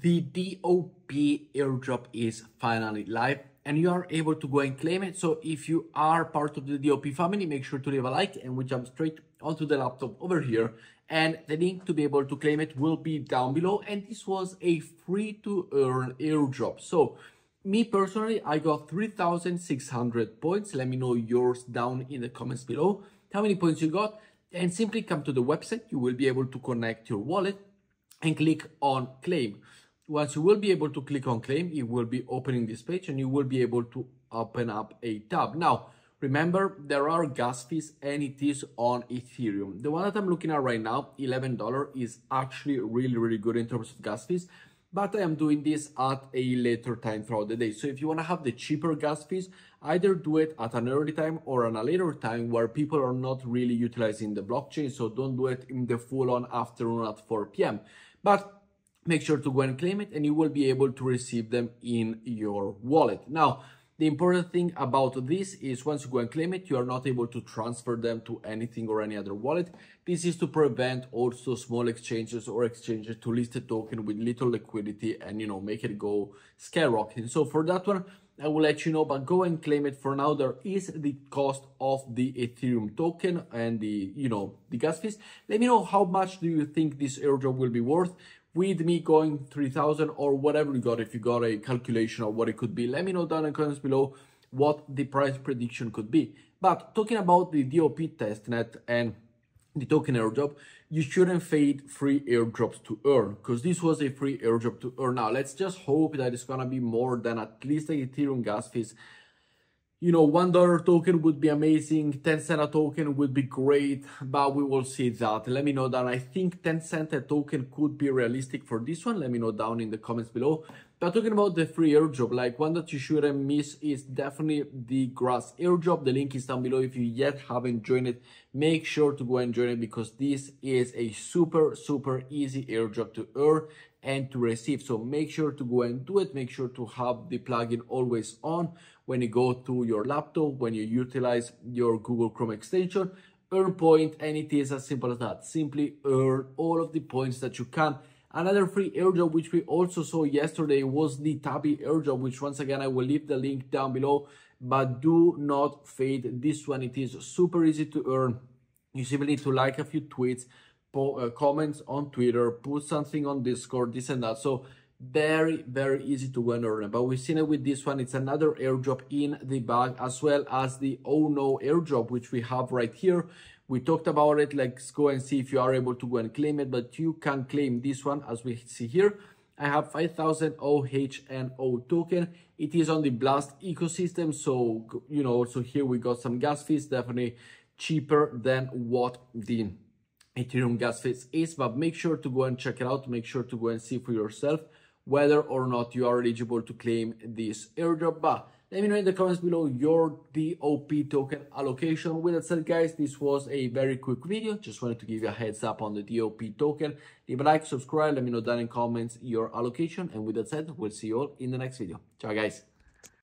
the DOP airdrop is finally live and you are able to go and claim it. So if you are part of the DOP family, make sure to leave a like and we jump straight onto the laptop over here. And the link to be able to claim it will be down below. And this was a free to earn airdrop. So me personally, I got 3,600 points. Let me know yours down in the comments below. How many points you got? And simply come to the website. You will be able to connect your wallet and click on claim. Once you will be able to click on claim, it will be opening this page and you will be able to open up a tab. Now, remember there are gas fees and it is on Ethereum. The one that I'm looking at right now, $11 is actually really, really good in terms of gas fees but I am doing this at a later time throughout the day. So if you want to have the cheaper gas fees, either do it at an early time or on a later time where people are not really utilizing the blockchain. So don't do it in the full on afternoon at 4 p.m. But make sure to go and claim it and you will be able to receive them in your wallet. Now, the important thing about this is once you go and claim it, you are not able to transfer them to anything or any other wallet. This is to prevent also small exchanges or exchanges to list a token with little liquidity and, you know, make it go skyrocketing. So for that one, I will let you know, but go and claim it for now. There is the cost of the Ethereum token and the, you know, the gas fees. Let me know how much do you think this airdrop will be worth with me going 3000 or whatever you got if you got a calculation of what it could be let me know down in the comments below what the price prediction could be but talking about the dop testnet and the token airdrop you shouldn't fade free airdrops to earn because this was a free airdrop to earn now let's just hope that it's gonna be more than at least the ethereum gas fees you know, one dollar token would be amazing, 10 cent a token would be great, but we will see that. Let me know that I think 10 cent a token could be realistic for this one. Let me know down in the comments below. But talking about the free airdrop, like one that you shouldn't miss is definitely the grass airdrop. The link is down below. If you yet haven't joined it, make sure to go and join it because this is a super, super easy airdrop to earn and to receive. So make sure to go and do it. Make sure to have the plugin always on when you go to your laptop, when you utilize your Google Chrome extension, earn point, and it is as simple as that. Simply earn all of the points that you can. Another free airdrop which we also saw yesterday was the Tabi airdrop, which once again I will leave the link down below. But do not fade this one. It is super easy to earn. You simply need to like a few tweets, uh, comments on Twitter, put something on Discord, this and that. So very very easy to and earn but we've seen it with this one it's another airdrop in the bag as well as the oh no airdrop which we have right here we talked about it let's go and see if you are able to go and claim it but you can claim this one as we see here i have 5000 ohno token it is on the blast ecosystem so you know also here we got some gas fees definitely cheaper than what the ethereum gas fees is but make sure to go and check it out make sure to go and see for yourself whether or not you are eligible to claim this airdrop. But let me know in the comments below your DOP token allocation. With that said, guys, this was a very quick video. Just wanted to give you a heads up on the DOP token. Leave a like, subscribe, let me know down in comments your allocation. And with that said, we'll see you all in the next video. Ciao, guys.